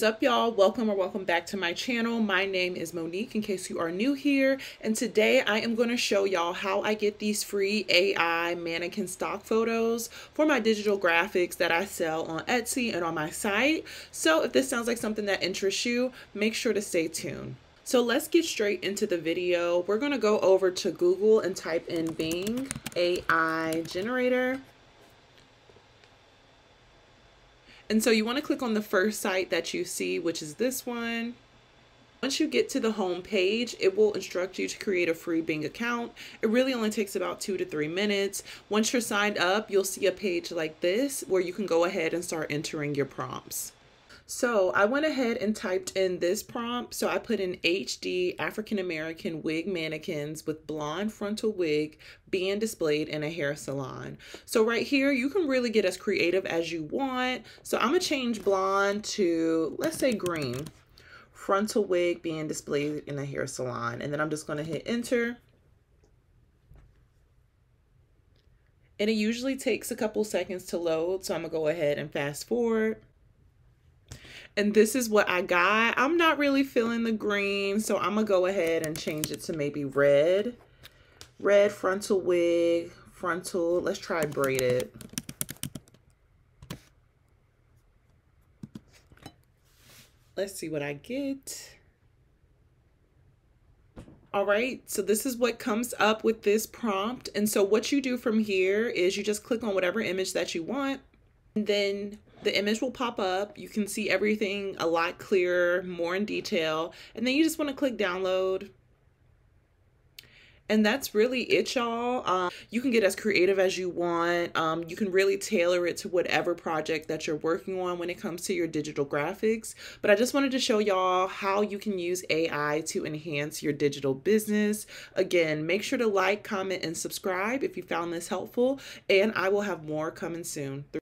is up y'all? Welcome or welcome back to my channel. My name is monique in case you are new here. And today i am going to show y'all how i get these free ai mannequin stock photos for my digital graphics that i sell on etsy and on my site. So if this sounds like something that interests you make sure to stay tuned. So let's get straight into the video. We're going to go over to google and type in bing ai generator And so you want to click on the first site that you see, which is this one. Once you get to the home page, it will instruct you to create a free Bing account. It really only takes about two to three minutes. Once you're signed up, you'll see a page like this where you can go ahead and start entering your prompts. So I went ahead and typed in this prompt. So I put in HD African American wig mannequins with blonde frontal wig being displayed in a hair salon. So right here, you can really get as creative as you want. So I'm gonna change blonde to, let's say green. Frontal wig being displayed in a hair salon. And then I'm just gonna hit enter. And it usually takes a couple seconds to load. So I'm gonna go ahead and fast forward and this is what I got. I'm not really feeling the green, so I'm going to go ahead and change it to maybe red. Red frontal wig, frontal. Let's try braided. Let's see what I get. All right, so this is what comes up with this prompt. And so what you do from here is you just click on whatever image that you want. And then the image will pop up. You can see everything a lot clearer, more in detail. And then you just want to click download. And that's really it, y'all. Um, you can get as creative as you want. Um, you can really tailor it to whatever project that you're working on when it comes to your digital graphics. But I just wanted to show y'all how you can use AI to enhance your digital business. Again, make sure to like, comment, and subscribe if you found this helpful. And I will have more coming soon.